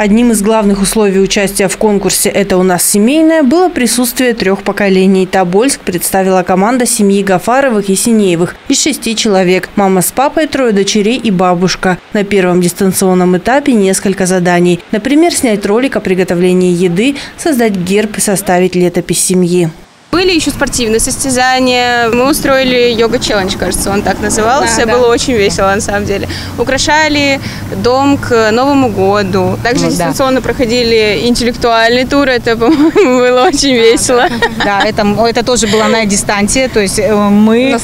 Одним из главных условий участия в конкурсе «Это у нас семейное» было присутствие трех поколений. Тобольск представила команда семьи Гафаровых и Синеевых из шести человек. Мама с папой, трое дочерей и бабушка. На первом дистанционном этапе несколько заданий. Например, снять ролик о приготовлении еды, создать герб и составить летопись семьи. Были еще спортивные состязания. Мы устроили йога-челлендж, кажется, он так назывался. Да, Было да. очень весело, на самом деле. Украшали дом к Новому году. Также ну, дистанционно да. проходили интеллектуальный тур. Это, по-моему, было очень весело. Да, это, это тоже была на дистанции. То есть э, мы...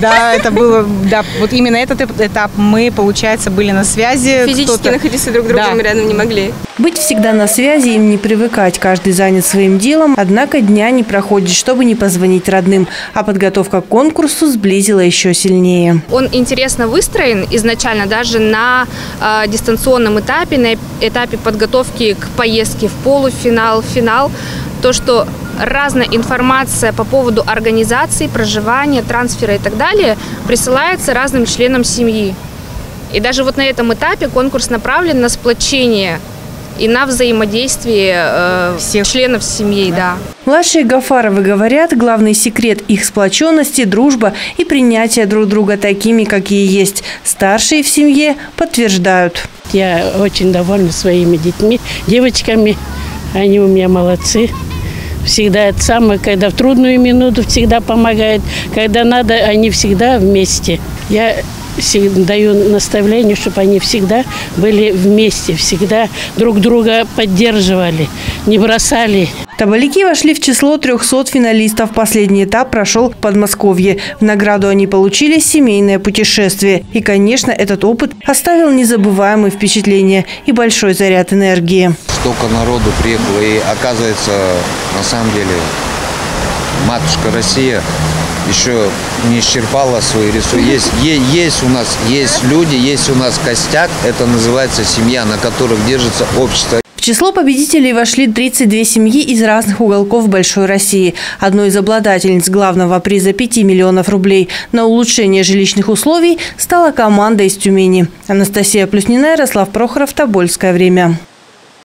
Да, это было... Да, вот именно этот этап мы, получается, были на связи. Физически находиться друг с другом да. рядом не могли. Быть всегда на связи им не привыкать. Каждый занят своим делом. Однако дня не проходит, чтобы не позвонить родным. А подготовка к конкурсу сблизила еще сильнее. Он интересно выстроен изначально даже на э, дистанционном этапе, на этапе подготовки к поездке в полуфинал, финал. То, что разная информация по поводу организации, проживания, трансфера и так далее присылается разным членам семьи. И даже вот на этом этапе конкурс направлен на сплочение и на взаимодействие э, Всех. членов семьи, да. да. Младшие Гафаровы говорят, главный секрет их сплоченности – дружба и принятие друг друга такими, какие есть. Старшие в семье подтверждают. Я очень довольна своими детьми, девочками. Они у меня молодцы. Всегда это самое, когда в трудную минуту всегда помогают. Когда надо, они всегда вместе. Я даю наставление, чтобы они всегда были вместе, всегда друг друга поддерживали, не бросали. Табаляки вошли в число 300 финалистов. Последний этап прошел в Подмосковье. В награду они получили семейное путешествие. И, конечно, этот опыт оставил незабываемые впечатления и большой заряд энергии. Столько народу приехало, и оказывается, на самом деле, матушка Россия еще не исчерпала свои ресурсы. Есть, есть у нас есть люди, есть у нас костяк. Это называется семья, на которых держится общество. Число победителей вошли 32 семьи из разных уголков Большой России. Одной из обладательниц главного приза 5 миллионов рублей на улучшение жилищных условий стала команда из Тюмени. Анастасия Плюснина, Ярослав Прохоров, Тобольское время.